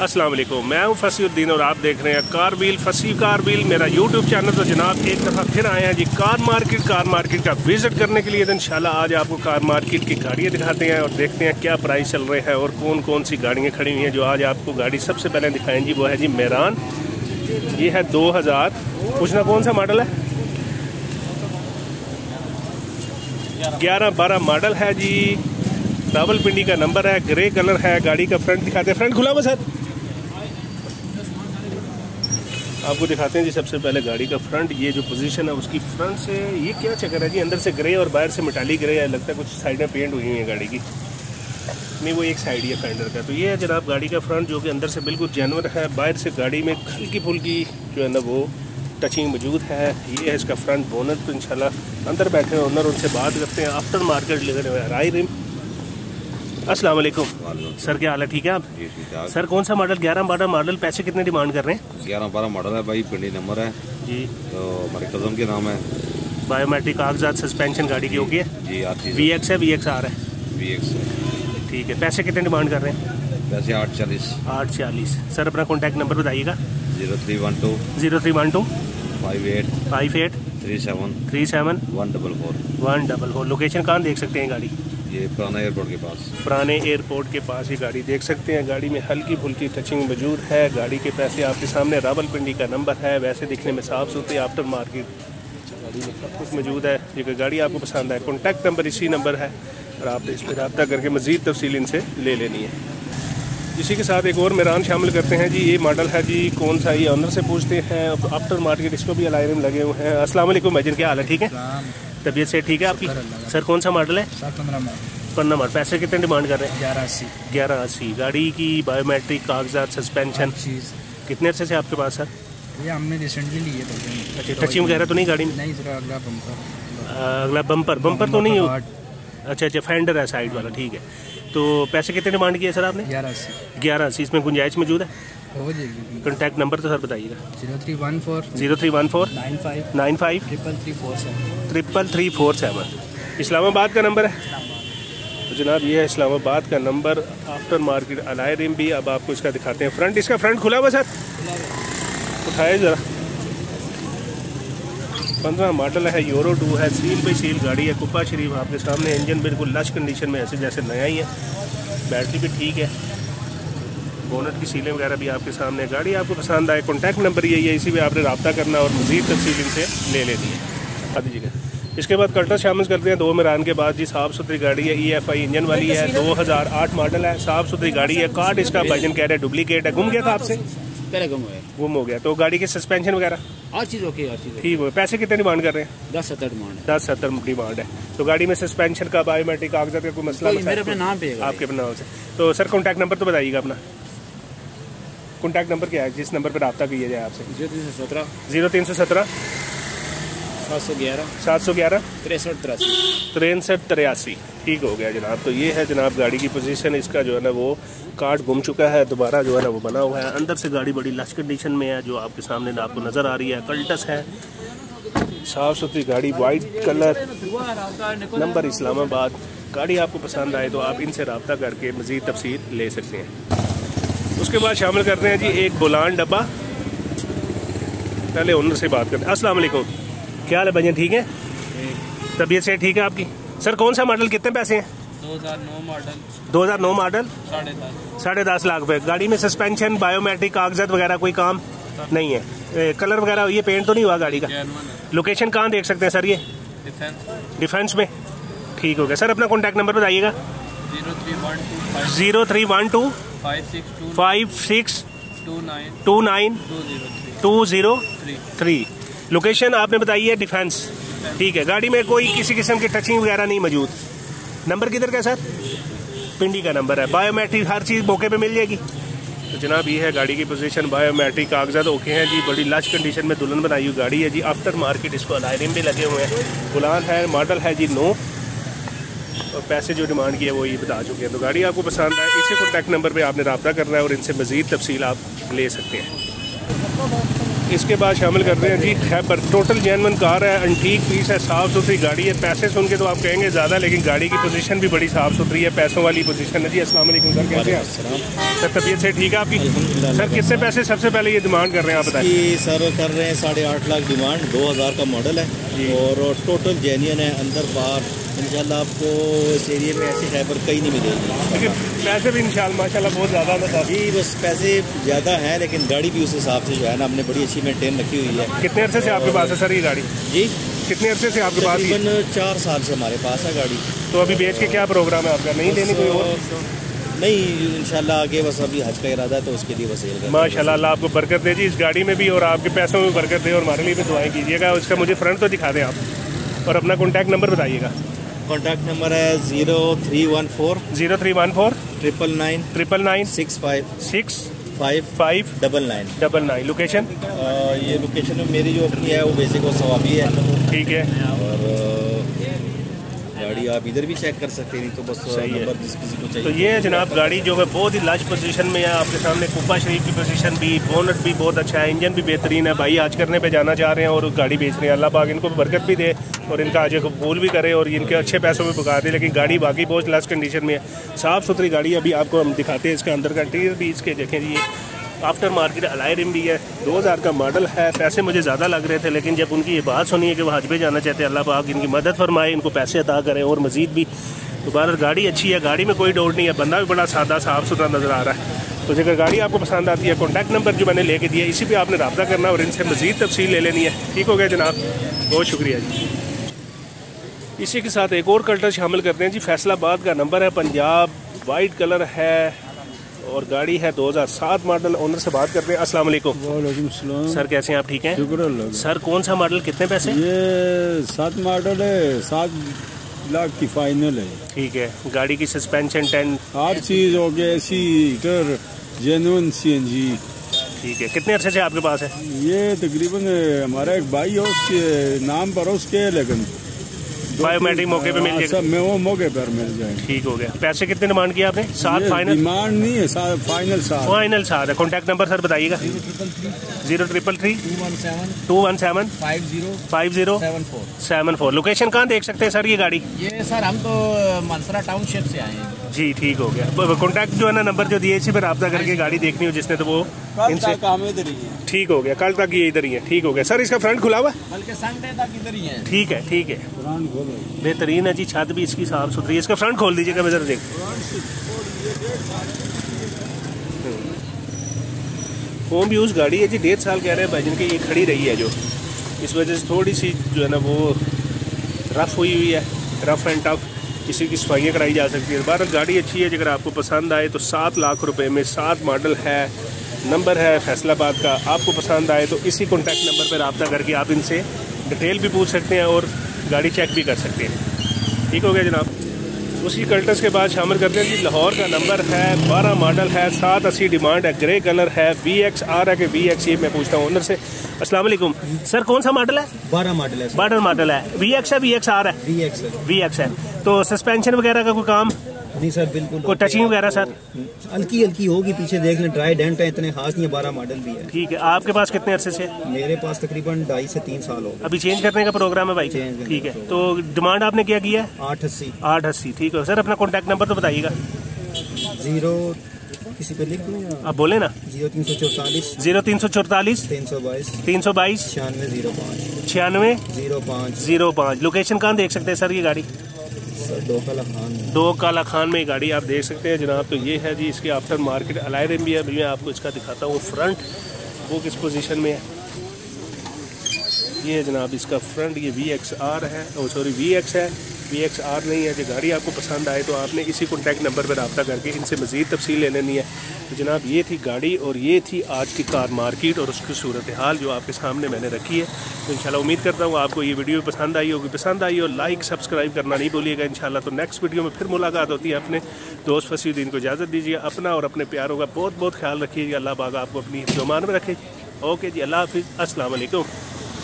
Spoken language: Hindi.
अस्सलाम वालेकुम। मैं हूँ फसीउद्दीन और आप देख रहे हैं कार व्हील फसी कार व्हील मेरा यूट्यूब चैनल तो जनाब एक दफ़ा फिर आए हैं जी कार मार्केट। कार मार्केट का विज़िट करने के लिए तो इंशाल्लाह आज आपको कार मार्केट की गाड़ियाँ दिखाते हैं और देखते हैं क्या प्राइस चल रहे हैं और कौन कौन सी गाड़ियाँ खड़ी हुई हैं जो आज आपको गाड़ी सबसे पहले दिखाएँ जी, वो है जी मेरान। ये है दो हज़ार। पूछना कौन सा मॉडल है? ग्यारह बारह मॉडल है जी। डबल पिंडी का नंबर है ग्रे कलर है, गाड़ी का फ्रंट दिखाते हैं। फ्रंट खुला हुआ सर? आपको दिखाते हैं जी, सबसे पहले गाड़ी का फ्रंट ये जो पोजीशन है, उसकी फ्रंट से ये क्या चक्कर है जी? अंदर से ग्रे और बाहर से मिटाली ग्रे है, लगता है कुछ साइड पेंट हुई है गाड़ी की। नहीं, वो एक साइड ही है फेंडर का। तो ये है जनाब, गाड़ी का फ्रंट जो कि अंदर से बिल्कुल जानवर है, बाहर से गाड़ी में हल्की फुल्की जो है ना, वो टचिंग मौजूद है। ये है इसका फ्रंट बोनट तो इंशाल्लाह अंदर बैठे हैं ओनर उनसे बात करते हैं आफ्टर मार्केट लेकर हुए रिम अस्सलाम वालेकुम। सर क्या हाल है? ठीक है आप? जी ठीक ठाक। सर कौन सा मॉडल? ग्यारह बारह मॉडल पैसे कितने डिमांड कर रहे हैं? ग्यारह बारह मॉडल है भाई पिंडी नंबर है। जी। तो हमारे कदम के नाम है। बायोमेट्रिक कागजात सस्पेंशन गाड़ी की होगी। जी आती वी एक्स है वी एक्स आर है। वी एक्स ठीक है। पैसे कितने डिमांड कर रहे हैं? वैसे आठ चालीस। आठ चालीस। सर अपना कॉन्टैक्ट नंबर बताइएगा। Zero three one two. Zero three one two. Five eight. Five eight. Three seven. Three seven. One double four. One double four. Location कहाँ देख सकते हैं गाड़ी? ये पुराना एयरपोर्ट के पास। पुराने एयरपोर्ट के पास ये गाड़ी देख सकते हैं। गाड़ी में हल्की फुल्की टचिंग मौजूद है। गाड़ी के पैसे आपके सामने। रावलपिंडी का नंबर है। वैसे दिखने में साफ़ सुथरी आफ्टर मार्केट गाड़ी में सब कुछ मौजूद है। ये गाड़ी आपको पसंद है कॉन्टैक्ट नंबर इसी नंबर है और आपने इस पर रब्ता करके मज़ीद तफसील इनसे ले लेनी है। इसी के साथ एक और मेरान शामिल करते हैं। जी ये मॉडल है जी कौन सा? ये ऑनर से पूछते हैं। आफ्टर मार्केट इसको भी अलायरम लगे हुए हैं। अस्सलाम वालेकुम क्या हाल है? ठीक है? तबीयत से ठीक है आपकी? सर कौन सा मॉडल है? पंद्रह पंद्रह मॉडल। पैसे कितने डिमांड कर रहे हैं? ग्यारह अस्सी। ग्यारह अस्सी। गाड़ी की बायोमेट्रिक कागजात सस्पेंशन चीज़। कितने अर्से से आपके पास सर? ये हमने रिसेंटली ली है तो अच्छा टचिंग वगैरह तो नहीं गाड़ी में? नहीं थोड़ा अगला बम्पर अगला बम्पर बम्पर तो नहीं हो? अच्छा अच्छा फेंडर है साइड वाला ठीक है। तो पैसे कितने डिमांड किए सर आपने? ग्यारह अस्सी। ग्यारह अस्सी। इसमें गुंजाइश मौजूद है? हो जाएगी। कॉन्टैक्ट नंबर तो सर बताइएगा। Zero three one four zero three one four nine five nine five triple three four seven. Triple three four seven. Islamabad का नंबर है? तो जनाब ये है इस्लामाबाद का number. After market alloy rim भी अब आपको इसका दिखाते हैं। फ्रंट इसका फ्रंट खुला हुआ सर? उठाए ज़रा। पंद्रह मॉडल है यूरो टू है सील पे सील गाड़ी है कुप्पा शरीफ आपके सामने इंजन बिल्कुल लश कंडीशन में ऐसे जैसे नया ही है। बैटरी भी ठीक है। बोनट की सीलें वगैरह भी आपके सामने गाड़ी आपको पसंद आए कॉन्टैक्ट नंबर यही है इसी पे आपने रब्ता करना और मज़ीद तफसील इनसे ले लेनी है। बता दीजिएगा इसके बाद कल्टर शामिल करते हैं दो मेरान के बाद। जी साफ़ सुथरी गाड़ी है ई एफ़ आई इंजन वाली है 2008 मॉडल है साफ़ सुथरी गाड़ी है कार्ड इसका भाईजन कह रहे हैं डुप्लीकेट है गुम गया था आपसे? पहले गुम हुए। गुम हो गया तो गाड़ी के सस्पेंशन वगैरह? हर चीज़ ओके हर चीज़ ठीक हो पैसे कितने डिमांड कर रहे हैं? दस सत्तर डिमांड है। दस सत्तर डिमांड है। तो गाड़ी में सस्पेंशन का बायोमेट्रिक कागजात का कोई मसला मेरे अपने तो नाम पे आपके अपने नाम से। तो सर कॉन्टैक्ट नंबर तो बताइएगा अपना। कॉन्टैक्ट नंबर क्या है? जिस नंबर पर रब्ता किया जाए आपसे? ज़ीरो तीन सौ सत्रह। ज़ीरो तीन सौ सत्रह। सात सौ ग्यारह। सात सौ ग्यारह। तिरसठ तिरासी। तिरसठ तिरासी। ठीक हो गया जनाब। तो ये है जनाब गाड़ी की पोजीशन इसका जो है ना वो कार्ड गुम चुका है। दोबारा जो है ना वो बना हुआ है। अंदर से गाड़ी बड़ी लश कंडीशन में है जो आपके सामने ना आपको नज़र आ रही है। कल्टस है। साफ़ सुथरी गाड़ी वाइट कलर नंबर इस्लामाबाद। गाड़ी आपको पसंद आए तो आप इनसे रबता करके मज़ीद तफसील ले सकते हैं। उसके बाद शामिल करते हैं जी एक बुलान डब्बा। पहले ओनर से बात करते हैं। अस्सलाम वालेकुम। क्या हाल है भैया ठीक है? तबीयत से ठीक है आपकी? सर कौन सा मॉडल कितने पैसे हैं? 2009 मॉडल। 2009 मॉडल? साढ़े दस। साढ़े दस लाख रुपए। गाड़ी में सस्पेंशन बायोमेट्रिक कागजात वगैरह कोई काम नहीं है। ए, कलर वगैरह ये पेंट तो नहीं हुआ गाड़ी का? लोकेशन कहाँ देख सकते हैं सर ये? डिफेंस में। ठीक हो गया। सर अपना कॉन्टैक्ट नंबर बताइएगा। Zero three one two five six two nine two zero three location आपने बताई है डिफेंस ठीक है गाड़ी में कोई किसी किस्म की टचिंग वगैरह नहीं मौजूद. नंबर किधर का सर पिंडी का नंबर है. बायोमेट्रिक हर चीज़ मौके पे मिल जाएगी. तो जनाब ये है गाड़ी की पोजीशन बायोमेट्रिक कागजात ओके हैं जी बड़ी लश कंडीशन में दुल्हन बनाई हुई गाड़ी है जी. आफ्टर मार्केट इसको अलायरिम भी लगे हुए हैं. गुलान है मॉडल है जी नो और पैसे जो डिमांड किए वो ये बता चुके हैं। तो गाड़ी आपको पसंद आए इसी कॉन्टैक्ट नंबर पे आपने रबा करना है और इनसे मज़ीद तफसील आप ले सकते हैं। इसके बाद शामिल कर रहे हैं जी खैबर। टोटल जैनवन कार है अंटीक पीस है साफ़ सुथरी गाड़ी है। पैसे सुन के तो आप कहेंगे ज़्यादा लेकिन गाड़ी की पोजीशन भी बड़ी साफ़ सुथरी है पैसों वाली पोजीशन है जी। अस्सलाम वालेकुम सर कैसे हैं सर तबीयत से ठीक है आपकी? सर किससे पैसे सबसे पहले ये डिमांड कर रहे हैं आप बताइए सर कर रहे हैं साढ़े आठ लाख डिमांड दो हज़ार का मॉडल है और टोटल जेन्यन है अंदर बाहर इंशाल्लाह आपको इस एरिए में ऐसी खैबर कहीं नहीं मिलेगी। पैसे भी इंशाल्लाह माशाल्लाह बहुत ज़्यादा जी बस पैसे ज़्यादा हैं लेकिन गाड़ी भी उस हिसाब से जो है ना हमने बड़ी अच्छी मेंटेन रखी हुई है। कितने अरसे से आपके पास है सर ये गाड़ी? जी? कितने अरसे से आपके पास तकरीबन चार साल से हमारे पास है गाड़ी। तो अभी बेच के क्या प्रोग्राम है आपका? नहीं लेनी कोई और? नहीं इंशाल्लाह आगे बस अभी हज का इरादा है तो उसके लिए बस माशाल्लाह अल्लाह आपको बरकत दे जी इस गाड़ी में भी और आपके पैसों में बरकत दे और हमारे लिए भी दुआएँ कीजिएगा। उसका मुझे फ्रंट तो दिखा दें आप और अपना कॉन्टैक्ट नंबर बताइएगा। कॉन्टैक्ट नंबर है zero three one four zero three one four triple nine triple nine six five six five five double nine double nine location ये लोकेशन में मेरी जो अपनी है वो बेसिक और सवाबी है। ठीक है। और गाड़ी आप इधर भी चेक कर सकते हैं तो बस सही है। नंबर जिस किसी को चाहिए। तो ये है जनाब गाड़ी जो है बहुत ही लश पोजीशन में है। आपके सामने कुपा शरीफ की पोजीशन भी बोनट भी बहुत अच्छा है। इंजन भी बेहतरीन है। भाई आज करने पे जाना चाह रहे हैं और गाड़ी बेच रहे हैं। अल्लाह पाक इनको बरकत भी दे और इनका आज कबूल भी करे और इनके अच्छे पैसों में पका दे। लेकिन गाड़ी बाकी बहुत लश कंडीशन में है। साफ़ सुथरी गाड़ी अभी आपको हम दिखाते हैं। इसका अंदर का इंटीरियर भी इसके देखें जी। आफ्टर मार्केट अलाई रिम भी है 2000 का मॉडल है। पैसे मुझे ज़्यादा लग रहे थे, लेकिन जब उनकी ये बात सुनी है कि वो हज जाना चाहते हैं, अल्लाह पाक इनकी मदद फरमाए, इनको पैसे अदा करें और मज़ीद भी। तो बहर गाड़ी अच्छी है, गाड़ी में कोई डोर नहीं है। बंदा भी बड़ा सादा साफ़ सुथरा नज़र आ रहा है। तो जगह गाड़ी आपको पसंद आती है कॉन्टैक्ट नंबर जो मैंने लेके दिया, इसी पर आपने रबा करना और इनसे मज़ीद तफसील ले लेनी है। ठीक हो गया जनाब? बहुत शुक्रिया जी। इसी के साथ एक और कल्टर शामिल करते हैं जी। फैसलाबाद का नंबर है, पंजाब वाइट कलर है। और गाड़ी है 2007 मॉडल ओनर से बात करते हैं। अस्सलाम वालेकुम। सर कैसे हैं आप? ठीक हैं? शुक्र सर कौन सा मॉडल कितने पैसे? ये सात मॉडल है सात लाख की फाइनल है। ठीक है। गाड़ी की सस्पेंशन टेन हर चीज़ हो गया एसी हीटर जेनुअन सीएनजी ठीक है। कितने अरसे से आपके पास है? ये तकरीबन हमारा एक भाई है उसके नाम पर उसके लेकिन बायोमेट्रिक मौके पे मिल हाँ, जाएगा। सब में वो मौके पर मिल जाएगा। ठीक हो गया। पैसे कितने डिमांड किया आपने? सात फाइनल डिमांड नहीं है सात फाइनल सात। फाइनल सात है। कॉन्टैक्ट नंबर सर बताइएगा। Zero triple three two one seven two one seven five zero five zero seven four seven four location कहाँ देख सकते हैं सर ये गाड़ी? ये सर हम तो मनसरा टाउनशिप से आए हैं। जी ठीक हो गया। कॉन्टैक्ट जो है ना नंबर जो दिए इसी पर रब्ता करके गाड़ी देखनी हो जिसने तो वो इनसे काम इधर ही है। ठीक हो गया कल तक ये इधर ही है। ठीक हो गया। सर इसका फ्रंट खुला हुआ? बल्कि संडे तक इधर ही हैं। ठीक है ठीक है। बेहतरीन है जी छत भी इसकी साफ़ सुथरी है। इसका फ्रंट खोल दीजिएगा मैं जरा देख। होम यूज़ गाड़ी है जी डेढ़ साल कह रहे हैं भाईजन की ये खड़ी रही है जो। इस वजह से थोड़ी सी जो है ना वो रफ़ हुई हुई है। रफ़ एंड टफ इसी की सफाइयाँ कराई जा सकती है। बहरहाल गाड़ी अच्छी है, अगर आपको पसंद आए तो सात लाख रुपये में सात मॉडल है, नंबर है फैसलाबाद का। आपको पसंद आए तो इसी कॉन्टैक्ट नंबर पर रबता करके आप इनसे डिटेल भी पूछ सकते हैं और गाड़ी चेक भी कर सकते हैं। ठीक हो गया जनाब। उसी कल्टस के बाद शामिल करते हैं जी लाहौर का नंबर है बारह मॉडल है सात अस्सी डिमांड है ग्रे कलर है वी एक्स आर है कि वी एक्स ये मैं पूछता हूँ ओनर से। अस्सलाम वालेकुम। सर कौन सा मॉडल है? बारह मॉडल है बारह मॉडल है। वी एक्स है वी एक्स आर है। वी एक्स वी एक्स है। तो सस्पेंशन वगैरह का कोई काम? नहीं सर बिल्कुल। कोई टचिंग वगैरह सर? हल्की हल्की होगी पीछे देख लें ड्राई डेंट है इतने खास नहीं है बारह मॉडल भी है। ठीक है आपके पास कितने अरसे से? मेरे पास तकरीबन ढाई से तीन साल हो अभी चेंज करने का प्रोग्राम है भाई? करने ठीक है तो डिमांड आपने क्या किया है? आठ अस्सी। आठ अस्सी ठीक है। सर अपना कॉन्टैक्ट नंबर तो बताइएगा। ज़ीरो किसी पे लिख दूँ? आप बोले ना। ज़ीरो तीन सौ चौतालीस। ज़ीरो तीन सौ चौतालीस। तीन सौ बाईस। तीन सौ बाईस। छियानवे ज़ीरो पाँच। छियानवे। ज़ीरो पाँच। ज़ीरो पाँच। लोकेशन कहाँ देख सकते हैं सर ये गाड़ी? सर डोकला खान दो काला खान में गाड़ी आप देख सकते हैं। जनाब तो ये है जी इसके आफ्टर मार्केट अलायरम भी है मैं आपको इसका दिखाता हूँ। फ्रंट वो किस पोजीशन में है? ये है जनाब इसका फ्रंट ये वी एक्स आर है। और सॉरी वी एक्स है। वी एक्स आर नहीं है। जो गाड़ी आपको पसंद आए तो आपने इसी कॉन्टैक्ट नंबर पर रबता करके इनसे मज़ीद तफसील ले लेनी है। तो जनाब, ये थी गाड़ी और ये थी आज की कार मार्केट और उसकी सूरत हाल जो आपके सामने मैंने रखी है। तो इंशाल्लाह उम्मीद करता हूँ आपको ये वीडियो पसंद आई होगी। पसंद आई हो लाइक सब्सक्राइब करना नहीं भूलिएगा। इंशाल्लाह तो नेक्स्ट वीडियो में फिर मुलाकात होती है अपने दोस्त फसीउद्दीन को। इजाज़त दीजिए अपना और अपने प्यारों का बहुत बहुत ख्याल रखिएगा अल्लाह पाक आपको अपनी जुमान में रखे। ओके जी, अल्लाह हाफिज़। अस्सलाम वालेकुम